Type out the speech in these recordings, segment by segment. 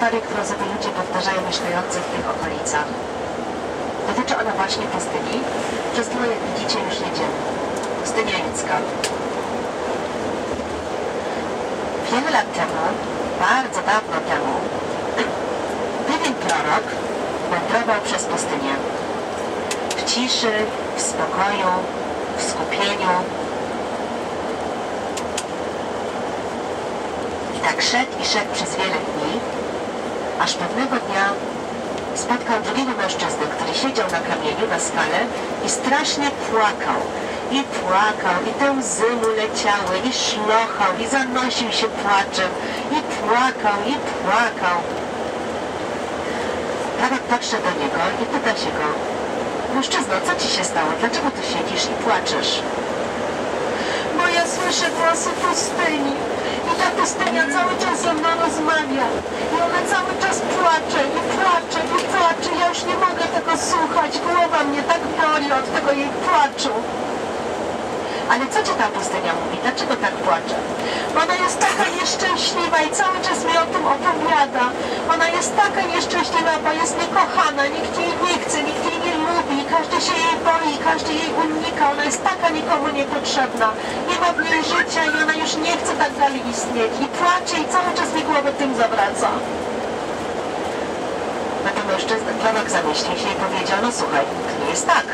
historię, którą sobie ludzie powtarzają mieszkający w tych okolicach. Dotyczy ona właśnie pustyni, przez którą, jak widzicie, już jedziemy. Pustynia judzka. Wiele lat temu, bardzo dawno temu, pewien prorok wędrował przez pustynię. W ciszy, w spokoju, w skupieniu. I tak szedł i szedł przez wiele dni, aż pewnego dnia spotkał drugiego mężczyznę, który siedział na kamieniu, na skale i strasznie płakał. I płakał, i te łzy mu leciały, i szlochał, i zanosił się płaczem, i płakał, i płakał. Prorok patrzy do niego i pyta się go, mężczyzno, co ci się stało? Dlaczego tu siedzisz i płaczesz? Bo ja słyszę głosy pustyni i ta pustynia cały czas ze mną rozmawia i ona cały czas płacze i płacze i płacze. Ja już nie mogę tego słuchać. Głowa mnie tak boli od tego jej płaczu. Ale co ci ta pustynia mówi? Dlaczego tak płacze? Ona jest taka nieszczęśliwa i cały czas mi o tym opowiada. Ona jest taka nieszczęśliwa, bo jest niekochana, nikt jej nie chce, nikt każdy się jej boi, każdy jej unika. Ona jest taka nikomu niepotrzebna. Nie ma w niej życia i ona już nie chce tak dalej istnieć. I płacze i cały czas mi głowę tym zawraca. Na to mężczyzna, prorok zamyślił się i powiedział, no słuchaj, to nie jest tak.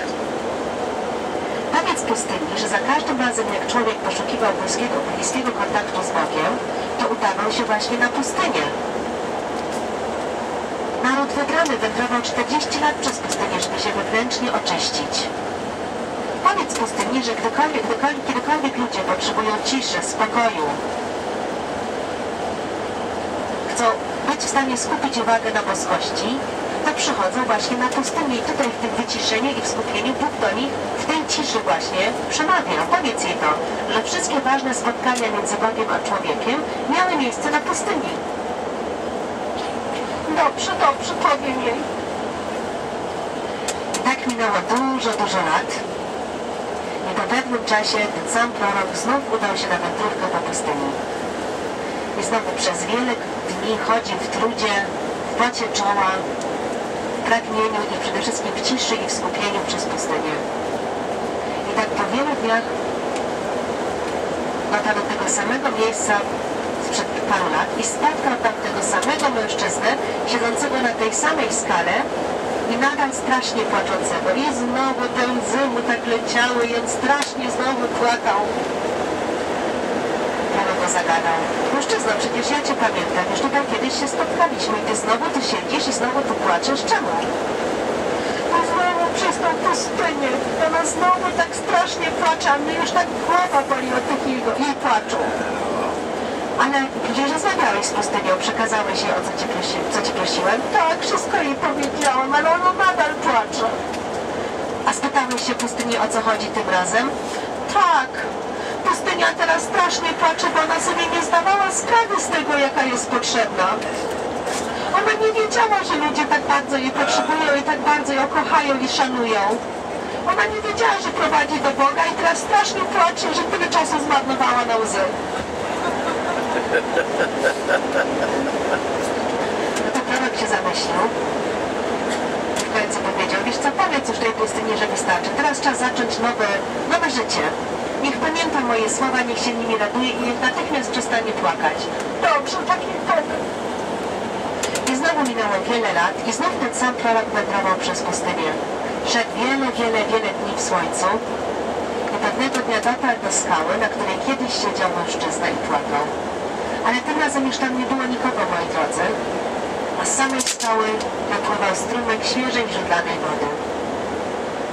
Powiedz pustyni, że za każdym razem jak człowiek poszukiwał bliskiego, bliskiego kontaktu z Bogiem, to udawał się właśnie na pustynię. Naród wybrany wędrował 40 lat przez pustynię, żeby się wewnętrznie oczyścić. Powiedz pustyni, że gdykolwiek, gdykolwiek, kiedykolwiek ludzie potrzebują ciszy, spokoju, chcą być w stanie skupić uwagę na boskości, to przychodzą właśnie na pustynię i tutaj w tym wyciszeniu i w skupieniu Bóg do nich w tej ciszy właśnie przemawia. Powiedz jej to, że wszystkie ważne spotkania między Bogiem a człowiekiem miały miejsce na pustyni. Dobrze, dobrze, powiem jej. Tak minęło dużo, dużo lat. I po pewnym czasie ten sam prorok znów udał się na wędrówkę po pustyni. I znowu przez wiele dni chodził w trudzie, w pocie czoła, w pragnieniu i przede wszystkim w ciszy i w skupieniu przez pustynię. I tak po wielu dniach dotarł do tego samego miejsca lat i spotkał tam tego samego mężczyznę siedzącego na tej samej skale i nadal strasznie płaczącego. I znowu te łzy mu tak leciały i on strasznie znowu płakał. Pan go zagadał. Mężczyzno, przecież ja Cię pamiętam, już tutaj kiedyś się spotkaliśmy i Ty znowu tu siedzisz i znowu tu płaczesz. Czemu? Bo znowu przez tą pustynię. Ona znowu tak strasznie płacze, a mnie już tak głowa boli od tych jej płaczu. Ale przecież rozmawiałeś z pustynią, przekazałeś jej o co Cię, prosi, co cię prosiłem. Tak, wszystko jej powiedziałam, ale ona nadal płacze. A spytałeś się pustyni o co chodzi tym razem? Tak. Pustynia teraz strasznie płacze, bo ona sobie nie zdawała sprawy z tego, jaka jest potrzebna. Ona nie wiedziała, że ludzie tak bardzo jej potrzebują i tak bardzo ją kochają i szanują. Ona nie wiedziała, że prowadzi do Boga i teraz strasznie płacze, że tyle czasu zmarnowała na łzy. No to prorok się zamyślił. W końcu powiedział, wiesz co, powiedz już tej pustyni, że wystarczy. Teraz czas zacząć nowe, nowe życie. Niech pamięta moje słowa, niech się nimi raduje i niech natychmiast przestanie płakać. Dobrze, tak jej powiem. I znowu minęło wiele lat i znów ten sam prorok wędrował przez pustynię. Szedł wiele, wiele, wiele dni w słońcu i pewnego dnia dotarł do skały, na której kiedyś siedział mężczyzna i płakał. Ale tym razem już tam nie było nikogo, moi drodzy, a z samej skały napływał strumyk świeżej, źródlanej wody.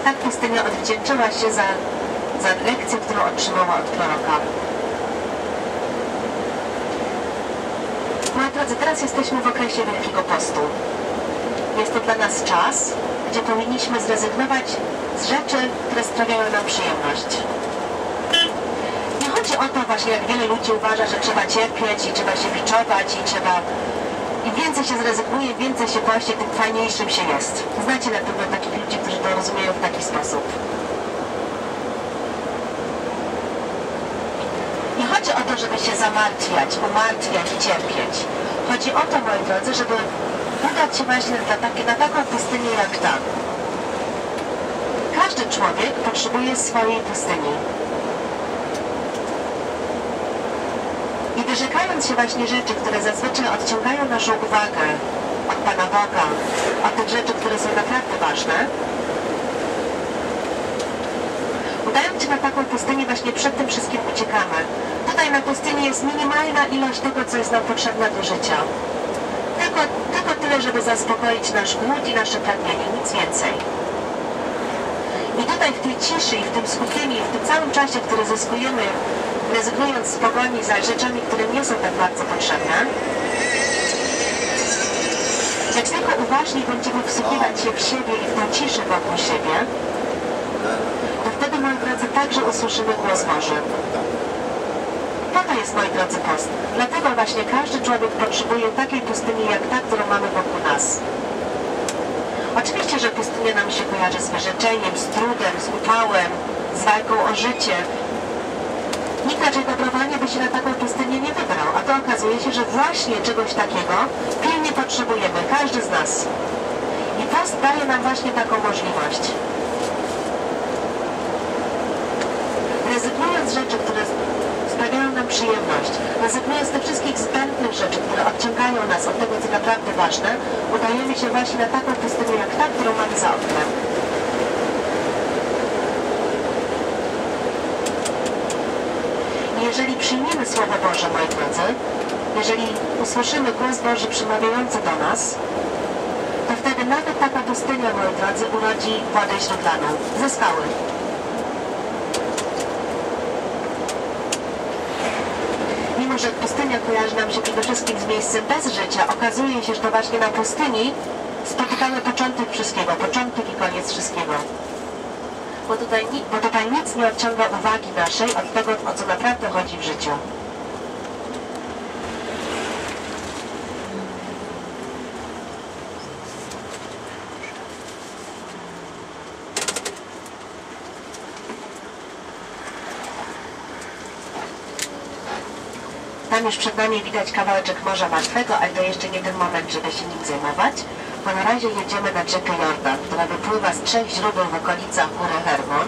Tak pustynia odwdzięczyła się za, za lekcję, którą otrzymała od proroka. Moi drodzy, teraz jesteśmy w okresie Wielkiego Postu. Jest to dla nas czas, gdzie powinniśmy zrezygnować z rzeczy, które sprawiają nam przyjemność. O to właśnie, jak wiele ludzi uważa, że trzeba cierpieć i trzeba się biczować i trzeba... Im więcej się zrezygnuje, więcej się pości, tym fajniejszym się jest. Znacie na pewno takich ludzi, którzy to rozumieją w taki sposób. Nie chodzi o to, żeby się zamartwiać, umartwiać i cierpieć. Chodzi o to, moi drodzy, żeby udać się właśnie na, takie, na taką pustynię jak ta. Każdy człowiek potrzebuje swojej pustyni. I wyrzekając się właśnie rzeczy, które zazwyczaj odciągają naszą uwagę od Pana Boga, od tych rzeczy, które są naprawdę ważne, udając się na taką pustynię, właśnie przed tym wszystkim uciekamy. Tutaj na pustyni jest minimalna ilość tego, co jest nam potrzebne do życia. Tylko, tylko tyle, żeby zaspokoić nasz głód i nasze pragnienie, nic więcej. I tutaj w tej ciszy i w tym skupieniu, i w tym całym czasie, który zyskujemy, rezygnując z pogoni za rzeczami, które nie są tak bardzo potrzebne, jak tylko uważnie będziemy wsłuchiwać się w siebie i w tą ciszę wokół siebie, to wtedy, moi drodzy, także usłyszymy głos Boży. Po to jest, moi drodzy, post. Dlatego właśnie każdy człowiek potrzebuje takiej pustyni, jak ta, którą mamy wokół nas. Oczywiście, że pustynia nam się kojarzy z wyrzeczeniem, z trudem, z upałem, z walką o życie. Nikt raczej dobrowolnie by się na taką pustynię nie wybrał, a to okazuje się, że właśnie czegoś takiego pilnie potrzebujemy, każdy z nas. I post daje nam właśnie taką możliwość. Rezygnując z rzeczy, które sprawiają nam przyjemność, rezygnując z tych wszystkich zbędnych rzeczy, które odciągają nas od tego, co naprawdę ważne, udajemy się właśnie na taką pustynię jak ta, którą mamy za oknem. Jeżeli przyjmiemy Słowo Boże, moi drodzy, jeżeli usłyszymy głos Boży przemawiający do nas, to wtedy nawet taka pustynia, moi drodzy, urodzi wodę źródlaną ze skały. Mimo, że pustynia kojarzy nam się przede wszystkim z miejscem bez życia, okazuje się, że to właśnie na pustyni spotykamy początek wszystkiego, początek i koniec wszystkiego. Bo tutaj, bo tutaj nic nie odciąga uwagi naszej od tego, o co naprawdę chodzi w życiu. Tam już przed nami widać kawałeczek Morza Martwego, ale to jeszcze nie ten moment, żeby się nim zajmować. Na razie jedziemy na rzekę Jordan, która wypływa z trzech źródeł w okolicach góry Hermon.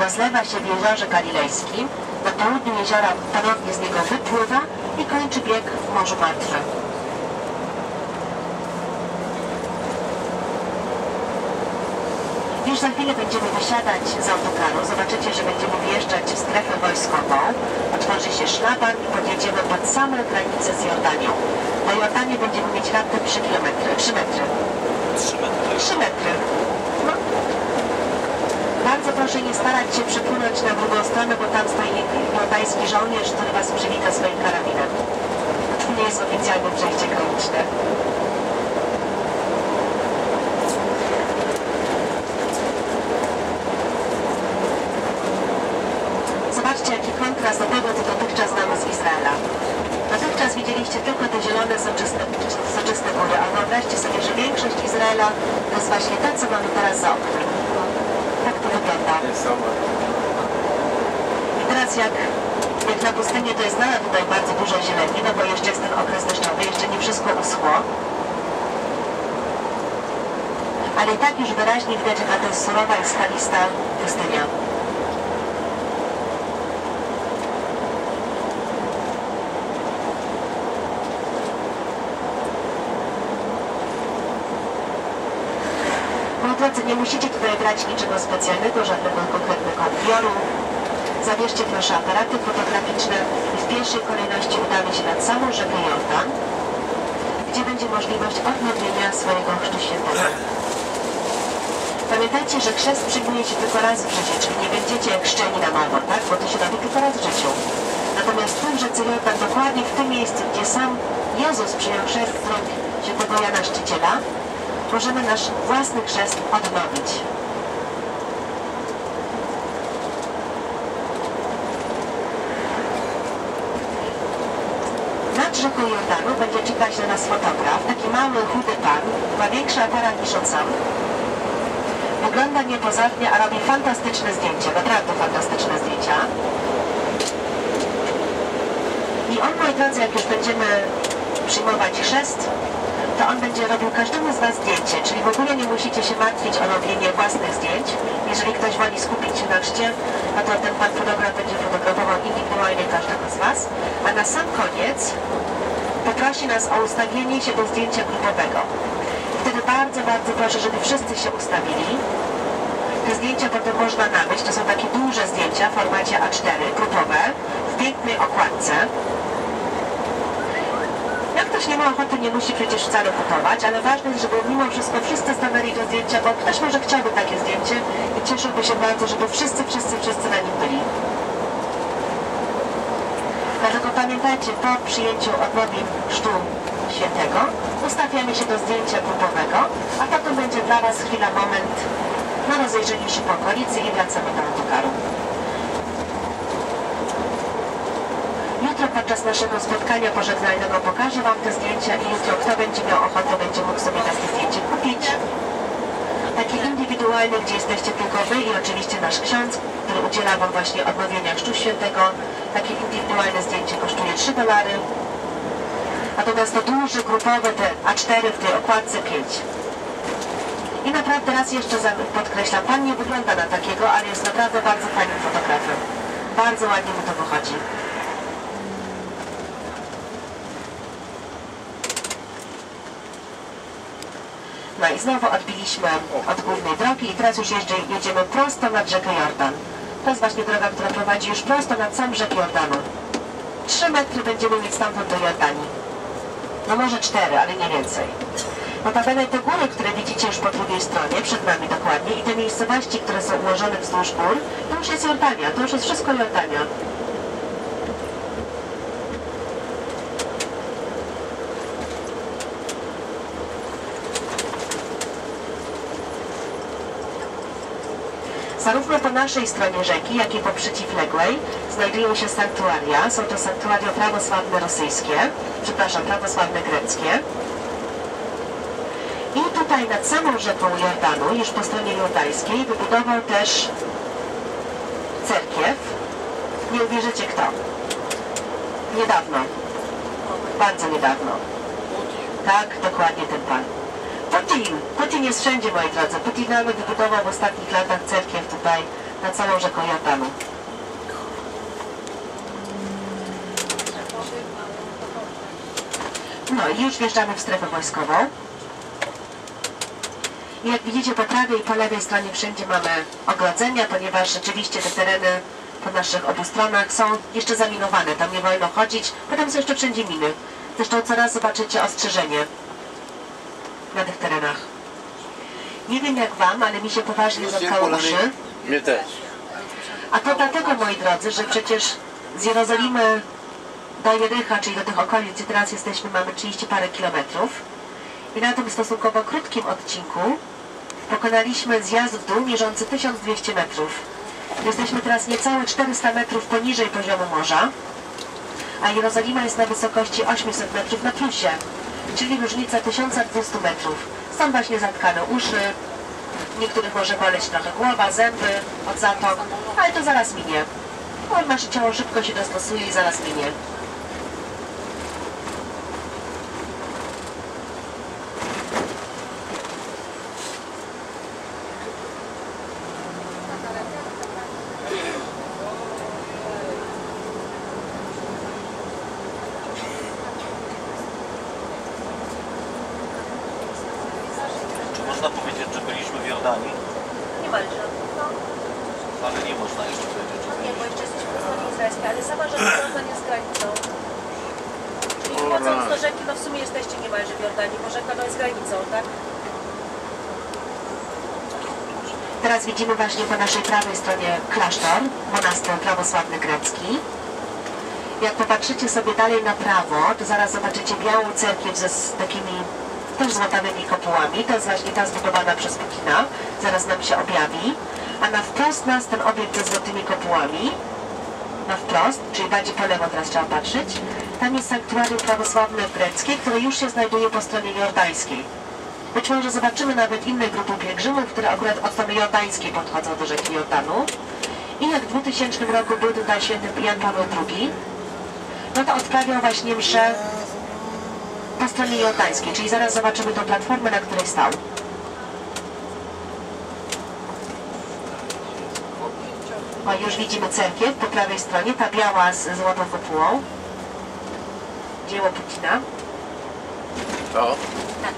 Rozlewa się w jeziorze Galilejskim. Na południu jeziora ponownie z niego wypływa i kończy bieg w Morzu Martwym. Już za chwilę będziemy wysiadać z autokaru. Zobaczycie, że będziemy wjeżdżać w strefę wojskową. Otworzy się szlaban i podjedziemy pod same granice z Jordanią. Na Jordanii będziemy mieć raptem 3 km, 3 metry. 3 metry. 3 metry. No. Bardzo proszę nie starać się przepłynąć na drugą stronę, bo tam stoi jordański żołnierz, który was przywita swoim karabinem. To nie jest oficjalne przejście graniczne. 15 co dotychczas znamy z Izraela. Dotychczas widzieliście tylko te zielone, soczyste, soczyste góry, a wyobraźcie sobie, że większość Izraela to jest właśnie to, co mamy teraz za oknem. Tak to wygląda. I teraz jak, jak na pustynię, to jest nadal tutaj bardzo dużo zieleni, no bo jeszcze jest ten okres deszczowy, jeszcze nie wszystko uschło. Ale i tak już wyraźnie widać, jaka to jest surowa i skalista pustynia. Nie musicie tutaj brać niczego specjalnego, żadnego konkretnego odbioru. Zabierzcie proszę aparaty fotograficzne i w pierwszej kolejności udamy się nad samą rzekę Jordan, gdzie będzie możliwość odnowienia swojego chrztu świętego. Pamiętajcie, że chrzest przyjmuje się tylko raz w życiu, czyli nie będziecie chrzczeni na nowo, tak? Bo to się robi tylko raz w życiu. Natomiast tu rzece Jordan, dokładnie w tym miejscu, gdzie sam Jezus przyjął chrzest z rąk świętego Jana Szczyciela, możemy nasz własny chrzest odnowić. Nad rzeką Jordanu będzie czekać na nas fotograf, taki mały, chudy pan, ma większy aparat niż on sam. Wygląda niepozornie, a robi fantastyczne zdjęcia, naprawdę fantastyczne zdjęcia. I on, moi drodzy, jak już będziemy przyjmować chrzest, to on będzie robił każdemu z Was zdjęcie, czyli w ogóle nie musicie się martwić o robienie własnych zdjęć. Jeżeli ktoś woli skupić się na chrzcie, no to ten Pan fotograf będzie fotografował indywidualnie każdego z Was, a na sam koniec poprosi nas o ustawienie się do zdjęcia grupowego. Wtedy bardzo, bardzo proszę, żeby wszyscy się ustawili. Te zdjęcia potem można nabyć. To są takie duże zdjęcia w formacie A4, grupowe, w pięknej okładce. Jak ktoś nie ma ochoty, nie musi przecież wcale kupować, ale ważne jest, żeby mimo wszystko wszyscy stanęli do zdjęcia, bo ktoś może chciałby takie zdjęcie i cieszyłby się bardzo, żeby wszyscy, wszyscy, wszyscy na nim byli. Dlatego pamiętajcie, po przyjęciu odnowień chrztu świętego ustawiamy się do zdjęcia grupowego, a potem będzie dla Was chwila, moment na rozejrzenie się po okolicy i wracamy do autokaru. Jutro podczas naszego spotkania pożegnalnego pokażę Wam te zdjęcia i jutro kto będzie miał ochotę, będzie mógł sobie nas te zdjęcie kupić. Takie indywidualne, gdzie jesteście tylko Wy i oczywiście nasz ksiądz, który udziela Wam właśnie odnowienia Chrztu Świętego. Takie indywidualne zdjęcie kosztuje 3 dolary. Natomiast to duże, grupowe, te A4 w tej okładce 5. I naprawdę raz jeszcze podkreślam, Pan nie wygląda na takiego, ale jest naprawdę bardzo fajnym fotografem. Bardzo ładnie mu to wychodzi. No i znowu odbiliśmy od głównej drogi i teraz już jeżdżę, jedziemy prosto nad rzekę Jordan. To jest właśnie droga, która prowadzi już prosto nad sam brzeg Jordanu. Trzy metry będziemy mieć stamtąd do Jordanii. No może cztery, ale nie więcej. Notabene te góry, które widzicie już po drugiej stronie, przed nami dokładnie, i te miejscowości, które są ułożone wzdłuż gór, to już jest Jordania, to już jest wszystko Jordania. Zarówno po naszej stronie rzeki, jak i po przeciwległej znajdują się sanktuaria. Są to sanktuaria prawosławne rosyjskie, przepraszam, prawosławne greckie. I tutaj nad samą rzeką Jordanu, już po stronie jordańskiej, wybudował też cerkiew. Nie uwierzycie kto. Niedawno. Bardzo niedawno. Tak, dokładnie ten pan. Putin! Putin jest wszędzie, moi drodzy. Putin nawet wybudował w ostatnich latach cerkiew tutaj nad całą rzeką Jordanu. No i już wjeżdżamy w strefę wojskową. I jak widzicie po prawej i po lewej stronie wszędzie mamy ogrodzenia, ponieważ rzeczywiście te tereny po naszych obu stronach są jeszcze zaminowane. Tam nie wolno chodzić, bo tam są jeszcze wszędzie miny. Zresztą coraz zobaczycie ostrzeżenie na tych terenach. Nie wiem jak Wam, ale mi się poważnie zatkało uszy. Mnie też. A to dlatego, moi drodzy, że przecież z Jerozolimy do Jericha, czyli do tych okolic, gdzie teraz jesteśmy, mamy 30 parę kilometrów. I na tym stosunkowo krótkim odcinku pokonaliśmy zjazd w dół mierzący 1200 metrów. Jesteśmy teraz niecałe 400 metrów poniżej poziomu morza, a Jerozolima jest na wysokości 800 metrów na plusie, czyli różnica 1200 metrów. Są właśnie zatkane uszy, niektórych może boleć trochę głowa, zęby od zatok, ale to zaraz minie. Nasze ciało szybko się dostosuje i zaraz minie. Czy można powiedzieć, że byliśmy w Jordanii? Niemalże. No, Ale nie można jeszcze powiedzieć, że no nie, byliśmy. bo jeszcze jesteśmy po stronie izraelskiej, ale sama rzeka Jordan jest granicą. Wchodząc do rzeki, no w sumie jesteście niemalże w Jordanii, bo rzeka no jest granicą, tak? Teraz widzimy właśnie po naszej prawej stronie klasztor, monaster prawosławny grecki. Jak popatrzycie sobie dalej na prawo, to zaraz zobaczycie białą cerkiew z takimi też złotawymi kopułami. To jest właśnie ta zbudowana przez Putina. Zaraz nam się objawi. A na wprost nas ten obiekt ze złotymi kopułami. Na wprost, czyli bardziej po lewo teraz trzeba patrzeć. Tam jest sanktuarium prawosławne greckie, które już się znajduje po stronie jordańskiej. Być może zobaczymy nawet inne grupy pielgrzymów, które akurat od strony jordańskiej podchodzą do rzeki Jordanu. I jak w 2000 roku był tutaj święty Jan Paweł II, no to odprawiał właśnie mszę po stronie jordańskiej, czyli zaraz zobaczymy tą platformę, na której stał. O, już widzimy cerkiew po prawej stronie, ta biała z złotą kopułą dzieła Putina. To? Tak.